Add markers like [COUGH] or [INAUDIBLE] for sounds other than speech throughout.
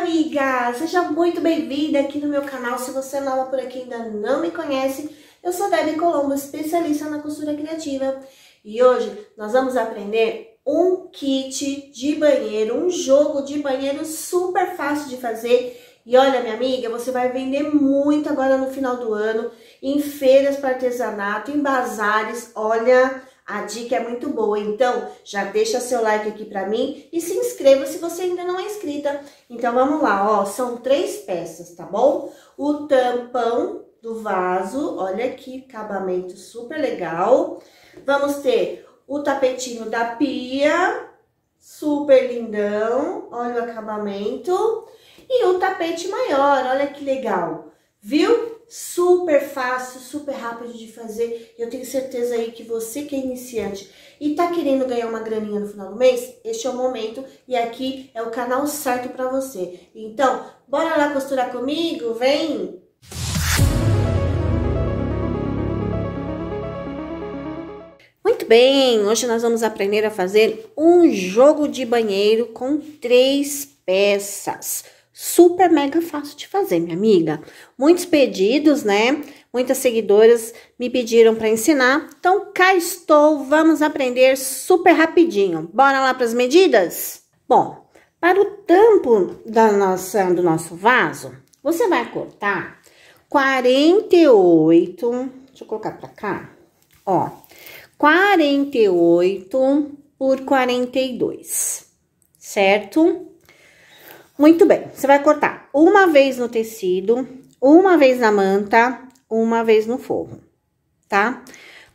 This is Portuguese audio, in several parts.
amiga! Seja muito bem-vinda aqui no meu canal. Se você é nova por aqui e ainda não me conhece, eu sou Debbie Colombo, especialista na costura criativa. E hoje nós vamos aprender um kit de banheiro, um jogo de banheiro super fácil de fazer. E olha, minha amiga, você vai vender muito agora no final do ano, em feiras para artesanato, em bazares. Olha, a dica é muito boa, então já deixa seu like aqui pra mim e se inscreva se você ainda não é inscrita. Então vamos lá, ó, são três peças, tá bom? O tampão do vaso, olha que acabamento super legal. Vamos ter o tapetinho da pia, super lindão, olha o acabamento. E o tapete maior, olha que legal, viu? Super fácil, super rápido de fazer. Eu tenho certeza aí que você que é iniciante e tá querendo ganhar uma graninha no final do mês, este é o momento e aqui é o canal certo para você. Então, bora lá costurar comigo? Vem! Muito bem, hoje nós vamos aprender a fazer um jogo de banheiro com três peças super mega fácil de fazer, minha amiga. Muitos pedidos, né? Muitas seguidoras me pediram para ensinar. Então, cá estou, vamos aprender super rapidinho. Bora lá para as medidas? Bom, para o tampo da nossa, do nosso vaso, você vai cortar 48, deixa eu colocar para cá, ó, 48 por 42, certo? Muito bem, você vai cortar uma vez no tecido, uma vez na manta, uma vez no forro, tá?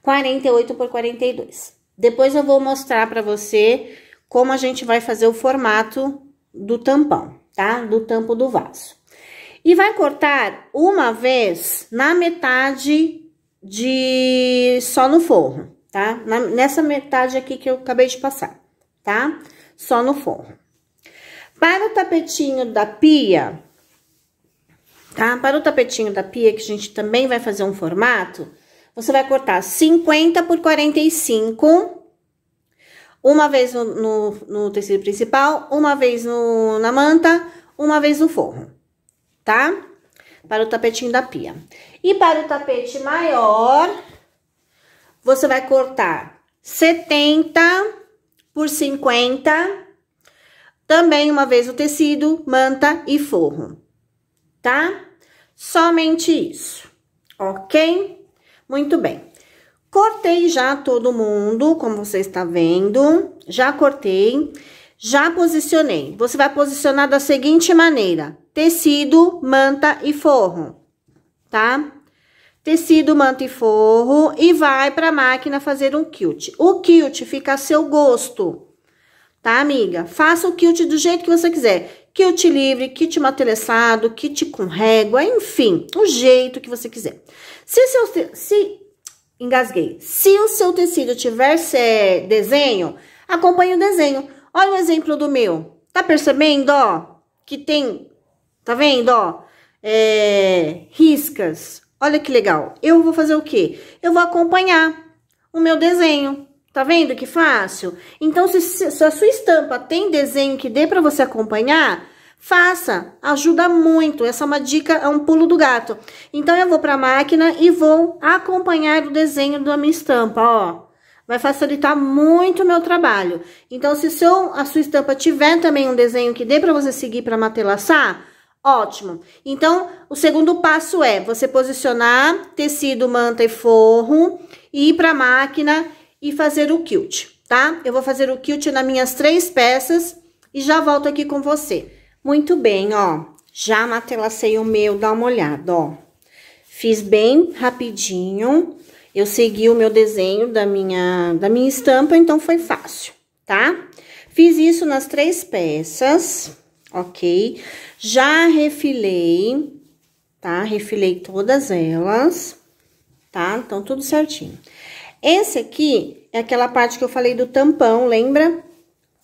48 por 42. Depois eu vou mostrar pra você como a gente vai fazer o formato do tampão, tá? Do tampo do vaso. E vai cortar uma vez na metade de só no forro, tá? Nessa metade aqui que eu acabei de passar, tá? Só no forro. Para o tapetinho da pia, tá? Para o tapetinho da pia, que a gente também vai fazer um formato, você vai cortar 50 por 45, uma vez no, no, no tecido principal, uma vez no, na manta, uma vez no forro, tá? Para o tapetinho da pia. E para o tapete maior, você vai cortar 70 por 50 também uma vez o tecido, manta e forro, tá? Somente isso, ok? Muito bem. Cortei já todo mundo, como você está vendo, já cortei, já posicionei. Você vai posicionar da seguinte maneira: tecido, manta e forro, tá? Tecido, manta e forro e vai para a máquina fazer um quilt. O quilt fica a seu gosto, tá, amiga? Faça o quilt do jeito que você quiser. Quilt livre, kit mateleçado, kit com régua, enfim, o jeito que você quiser. Se seu, se, engasguei, se o seu tecido tiver é, desenho, acompanhe o desenho. Olha o exemplo do meu. Tá percebendo, ó? Que tem, tá vendo, ó? É, riscas. Olha que legal. Eu vou fazer o quê? Eu vou acompanhar o meu desenho. Tá vendo que fácil? Então, se, se a sua estampa tem desenho que dê para você acompanhar, faça, ajuda muito. Essa é uma dica, é um pulo do gato. Então, eu vou para a máquina e vou acompanhar o desenho da minha estampa, ó. Vai facilitar muito o meu trabalho. Então, se seu, a sua estampa tiver também um desenho que dê para você seguir para matelaçar, ótimo. Então, o segundo passo é você posicionar tecido, manta e forro, e ir para a máquina e fazer o quilt, tá? Eu vou fazer o quilt nas minhas três peças e já volto aqui com você. Muito bem, ó, já matelacei o meu, dá uma olhada, ó. Fiz bem rapidinho, eu segui o meu desenho da minha, da minha estampa, então foi fácil, tá? Fiz isso nas três peças, ok? Já refilei, tá? Refilei todas elas, tá? Então, tudo certinho. Esse aqui é aquela parte que eu falei do tampão, lembra?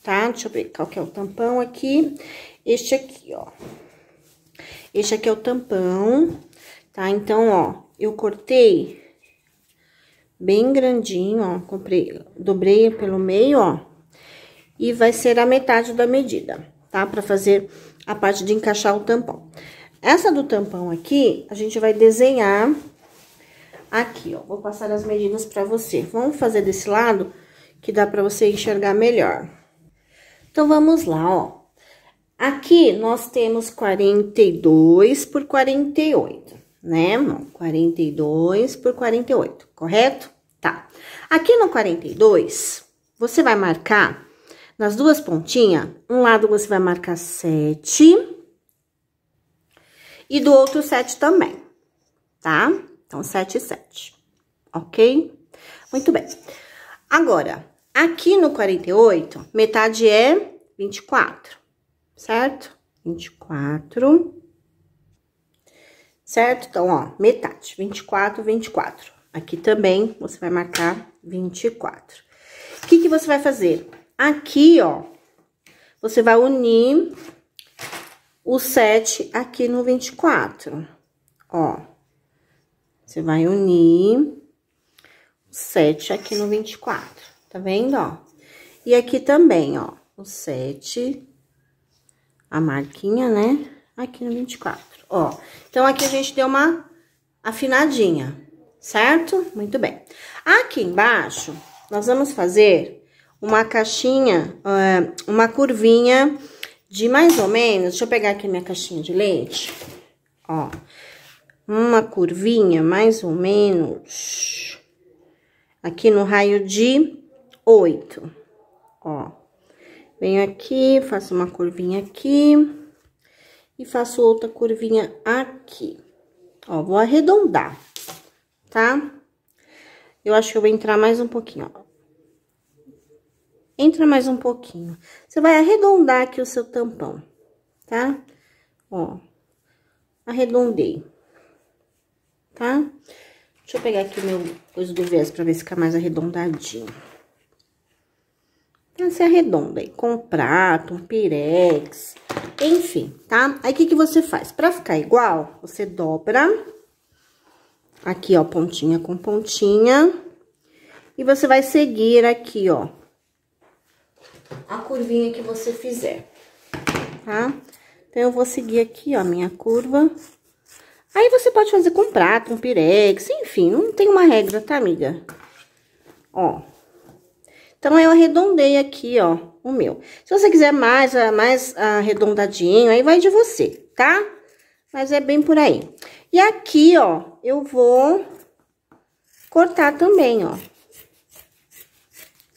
Tá? Deixa eu ver qual que é o tampão aqui. Este aqui, ó. Este aqui é o tampão, tá? Então, ó, eu cortei bem grandinho, ó. Comprei, dobrei pelo meio, ó. E vai ser a metade da medida, tá? Pra fazer a parte de encaixar o tampão. Essa do tampão aqui, a gente vai desenhar aqui, ó. Vou passar as medidas pra você. Vamos fazer desse lado, que dá pra você enxergar melhor. Então, vamos lá, ó. Aqui, nós temos 42 por 48, né? 42 por 48, correto? Tá. Aqui no 42, você vai marcar nas duas pontinhas, um lado você vai marcar 7 e do outro 7 também, tá? Então, 7 e 7, ok? Muito bem. Agora, aqui no 48, metade é 24, certo? 24, certo? Então, ó, metade, 24, 24. Aqui também você vai marcar 24. O que que você vai fazer? Aqui, ó, você vai unir o 7 aqui no 24, ó. Você vai unir o 7 aqui no 24, tá vendo, ó? E aqui também, ó, o 7, a marquinha, né? Aqui no 24, ó. Então, aqui a gente deu uma afinadinha, certo? Muito bem. Aqui embaixo, nós vamos fazer uma caixinha, uma curvinha de mais ou menos, deixa eu pegar aqui minha caixinha de leite, ó, uma curvinha mais ou menos, aqui no raio de oito, ó. Venho aqui, faço uma curvinha aqui e faço outra curvinha aqui. Ó, vou arredondar, tá? Eu acho que eu vou entrar mais um pouquinho, ó. Entra mais um pouquinho. Você vai arredondar aqui o seu tampão, tá? Ó, arredondei, tá? Deixa eu pegar aqui meu coisa do viés pra ver se fica mais arredondadinho. Então, você arredonda aí com um prato, um pirex, enfim, tá? Aí, o que que você faz? Pra ficar igual, você dobra aqui, ó, pontinha com pontinha. E você vai seguir aqui, ó, a curvinha que você fizer, tá? Então, eu vou seguir aqui, ó, minha curva. Aí, você pode fazer com prato, com pirex, enfim, não tem uma regra, tá, amiga? Ó. Então, eu arredondei aqui, ó, o meu. Se você quiser mais, mais arredondadinho, aí vai de você, tá? Mas é bem por aí. E aqui, ó, eu vou cortar também, ó.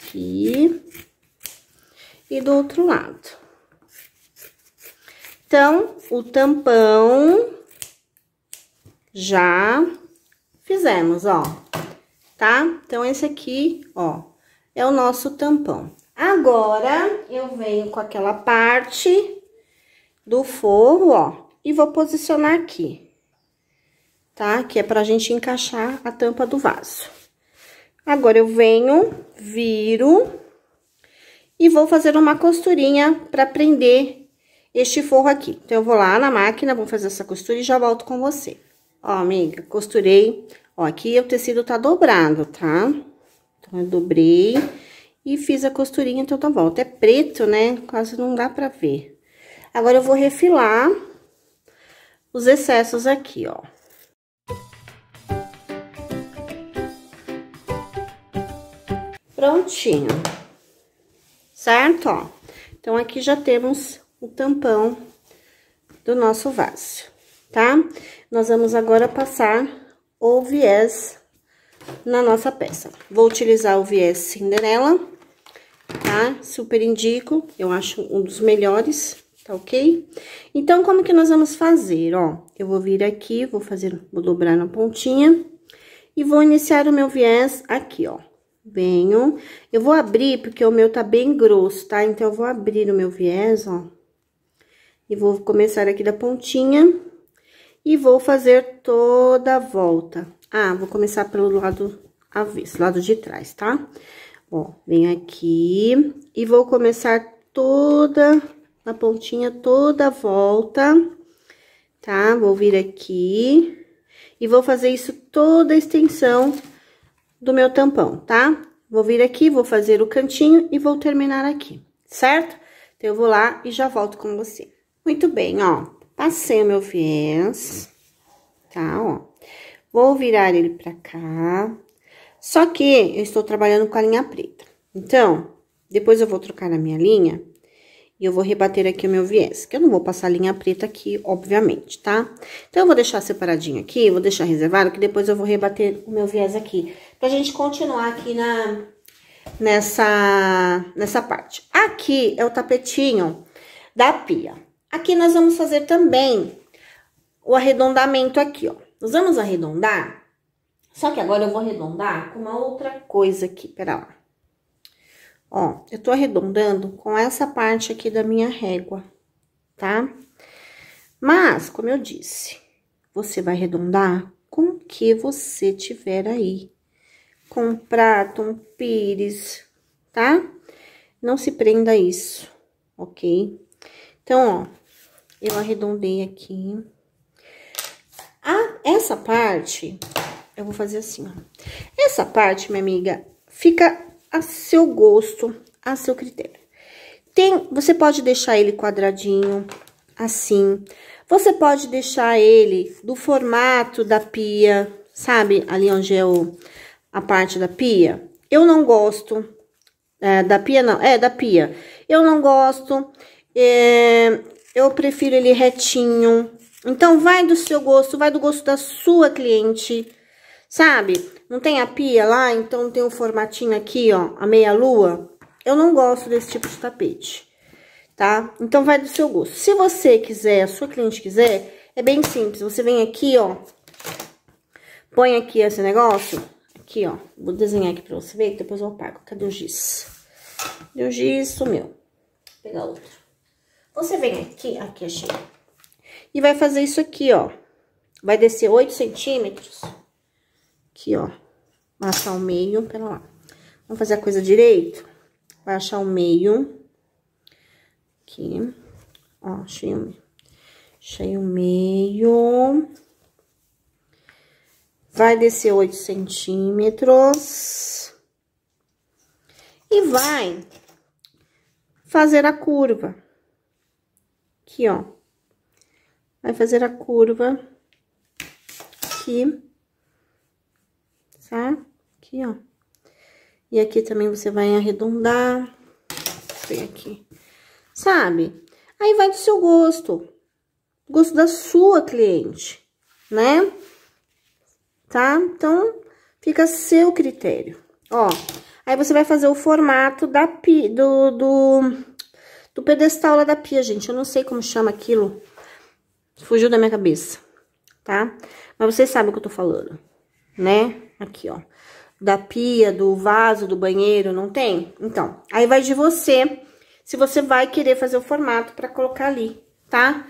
Aqui e do outro lado. Então, o tampão já fizemos, ó, tá? Então, esse aqui, ó, é o nosso tampão. Agora, eu venho com aquela parte do forro, ó, e vou posicionar aqui, tá? Que é pra gente encaixar a tampa do vaso. Agora, eu venho, viro e vou fazer uma costurinha para prender este forro aqui. Então, eu vou lá na máquina, vou fazer essa costura e já volto com você. Ó, amiga, costurei. Ó, aqui o tecido tá dobrado, tá? Então, eu dobrei e fiz a costurinha, então tá volta. É preto, né? Quase não dá pra ver. Agora, eu vou refilar os excessos aqui, ó. Prontinho certo? Ó, então, aqui já temos o tampão do nosso vaso, tá? Nós vamos agora passar o viés na nossa peça. Vou utilizar o viés Cinderela, tá? Super indico, eu acho um dos melhores, tá ok? Então, como que nós vamos fazer, ó? Eu vou vir aqui, vou fazer, vou dobrar na pontinha e vou iniciar o meu viés aqui, ó. Venho, eu vou abrir, porque o meu tá bem grosso, tá? Então, eu vou abrir o meu viés, ó. E vou começar aqui da pontinha. E vou fazer toda a volta. Ah, vou começar pelo lado avesso, lado de trás, tá? Ó, venho aqui e vou começar toda a pontinha, toda a volta, tá? Vou vir aqui e vou fazer isso toda a extensão do meu tampão, tá? Vou vir aqui, vou fazer o cantinho e vou terminar aqui, certo? Então, eu vou lá e já volto com você. Muito bem, ó. Passei o meu viés, tá, ó. Vou virar ele pra cá. Só que eu estou trabalhando com a linha preta. Então, depois eu vou trocar a minha linha e eu vou rebater aqui o meu viés, que eu não vou passar linha preta aqui, obviamente, tá? Então, eu vou deixar separadinho aqui, vou deixar reservado, que depois eu vou rebater o meu viés aqui, pra gente continuar aqui na, nessa, nessa parte. Aqui é o tapetinho da pia. Aqui nós vamos fazer também o arredondamento aqui, ó. Nós vamos arredondar, só que agora eu vou arredondar com uma outra coisa aqui, pera lá. Ó, eu tô arredondando com essa parte aqui da minha régua, tá? Mas, como eu disse, você vai arredondar com o que você tiver aí. Com um prato, um pires, tá? Não se prenda a isso, ok? Então, ó, eu arredondei aqui. Ah, essa parte, eu vou fazer assim, ó. Essa parte, minha amiga, fica a seu gosto, a seu critério. Tem, você pode deixar ele quadradinho, assim. Você pode deixar ele do formato da pia, sabe? Ali onde é o, a parte da pia. Eu não gosto é, da pia, não. É, da pia. Eu não gosto. É, eu prefiro ele retinho. Então, vai do seu gosto, vai do gosto da sua cliente, sabe? Não tem a pia lá, então tem um formatinho aqui, ó, a meia lua. Eu não gosto desse tipo de tapete, tá? Então, vai do seu gosto. Se você quiser, a sua cliente quiser, é bem simples. Você vem aqui, ó, põe aqui esse negócio, aqui, ó. Vou desenhar aqui pra você ver, depois eu apago. Cadê o giz? O giz? Sumiu. Vou pegar outro. Você vem aqui, aqui achei. E vai fazer isso aqui, ó. Vai descer 8 centímetros Aqui, ó. Achar o meio, pera lá. Vamos fazer a coisa direito? Vai achar o meio. Aqui. Ó, achei o meio. Achei o meio. Vai descer 8 centímetros. E vai fazer a curva. Aqui, ó. Vai fazer a curva aqui tá? Aqui, ó. E aqui também você vai arredondar. Tem aqui. Sabe? Aí vai do seu gosto. Gosto da sua cliente, né? Tá? Então, fica a seu critério. Ó, aí você vai fazer o formato da do, do, do pedestal lá da pia, gente. Eu não sei como chama aquilo. Fugiu da minha cabeça, tá? Mas vocês sabem o que eu tô falando, né? Aqui, ó. Da pia, do vaso, do banheiro, não tem? Então, aí vai de você, se você vai querer fazer o formato pra colocar ali, tá?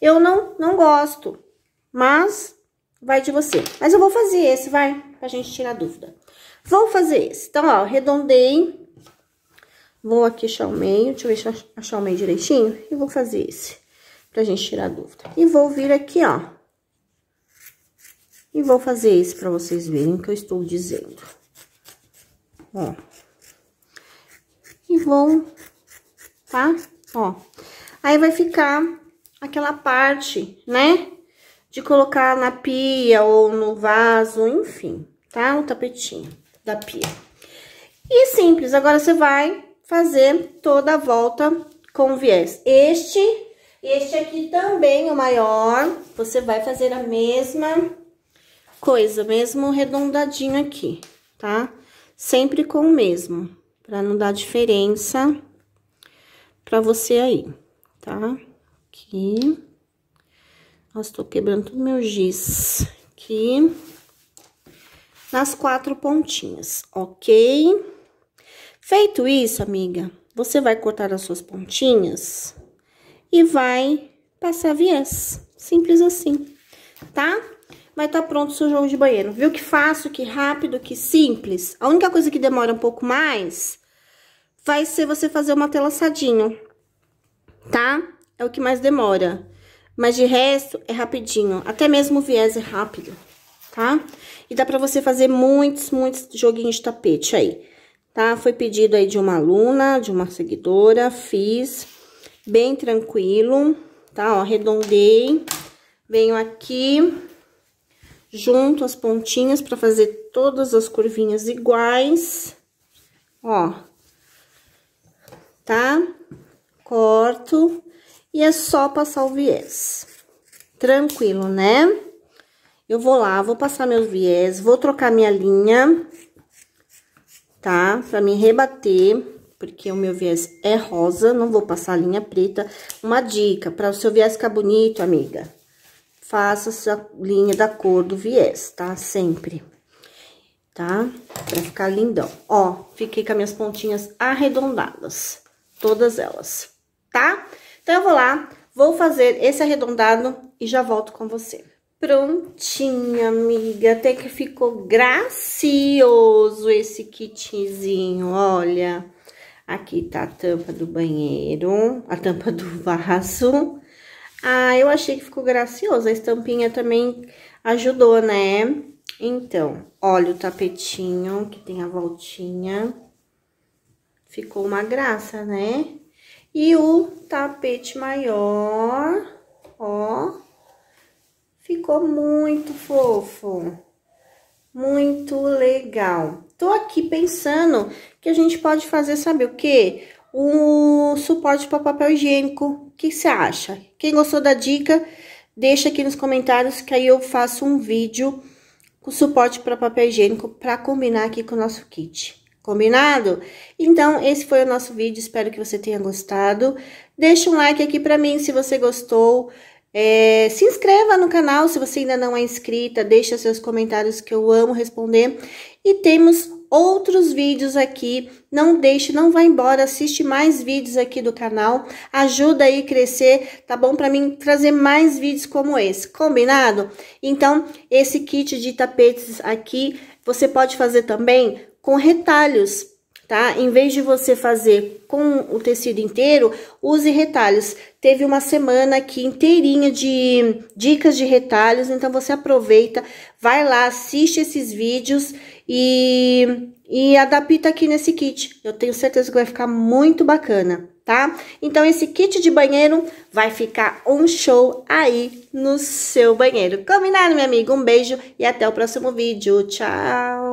Eu não, não gosto, mas vai de você. Mas eu vou fazer esse, vai, pra gente tirar dúvida. Vou fazer esse. Então, ó, arredondei. Vou aqui achar o meio, deixa eu achar o meio direitinho. E vou fazer esse, pra gente tirar dúvida. E vou vir aqui, ó, e vou fazer esse pra vocês verem o que eu estou dizendo. Ó. E vou, tá? Ó. Aí vai ficar aquela parte, né? De colocar na pia ou no vaso, enfim, tá? O tapetinho da pia. E simples, agora você vai fazer toda a volta com viés. Este, este aqui também, o maior, você vai fazer a mesma coisa, mesmo redondadinho aqui, tá? Sempre com o mesmo, pra não dar diferença pra você aí, tá? Aqui. Nossa, tô quebrando todo meu giz. Aqui. Nas quatro pontinhas, ok? Feito isso, amiga, você vai cortar as suas pontinhas e vai passar viés. Simples assim, tá? vai estar tá pronto o seu jogo de banheiro. Viu que fácil, que rápido, que simples? A única coisa que demora um pouco mais vai ser você fazer uma laçadinho, tá? É o que mais demora. Mas de resto, é rapidinho. Até mesmo o viés é rápido, tá? E dá pra você fazer muitos, muitos joguinhos de tapete aí, tá? Foi pedido aí de uma aluna, de uma seguidora, fiz bem tranquilo, tá? Ó, arredondei. Venho aqui, junto as pontinhas pra fazer todas as curvinhas iguais. Ó. Tá? Corto. E é só passar o viés. Tranquilo, né? Eu vou lá, vou passar meus viés, vou trocar minha linha, tá? Pra me rebater, porque o meu viés é rosa, não vou passar a linha preta. Uma dica, para o seu viés ficar bonito, amiga, faça essa linha da cor do viés, tá? Sempre, tá? Pra ficar lindão. Ó, fiquei com as minhas pontinhas arredondadas, todas elas, tá? Então, eu vou lá, vou fazer esse arredondado e já volto com você. Prontinho, amiga. Até que ficou gracioso esse kitzinho, olha. Aqui tá a tampa do banheiro, a tampa do [LAUGHS] vaso. Ah, eu achei que ficou gracioso. A estampinha também ajudou, né? Então, olha o tapetinho, que tem a voltinha. Ficou uma graça, né? E o tapete maior, ó Ficou muito fofo. Muito legal. Tô aqui pensando que a gente pode fazer, sabe o quê? Um suporte para papel higiênico. O que você acha? Quem gostou da dica, deixa aqui nos comentários que aí eu faço um vídeo com suporte para papel higiênico para combinar aqui com o nosso kit. Combinado? Então, esse foi o nosso vídeo, espero que você tenha gostado. Deixa um like aqui para mim se você gostou. É, se inscreva no canal se você ainda não é inscrita, deixa seus comentários que eu amo responder. E temos outros vídeos aqui, não deixe, não vá embora, assiste mais vídeos aqui do canal, ajuda aí a crescer, tá bom? Para mim trazer mais vídeos como esse, combinado? Então, esse kit de tapetes aqui, você pode fazer também com retalhos, tá? Em vez de você fazer com o tecido inteiro, use retalhos. Teve uma semana aqui inteirinha de dicas de retalhos, então você aproveita, vai lá, assiste esses vídeos e, e adapta aqui nesse kit. Eu tenho certeza que vai ficar muito bacana, tá? Então, esse kit de banheiro vai ficar um show aí no seu banheiro. Combinado, meu amigo? Um beijo e até o próximo vídeo. Tchau!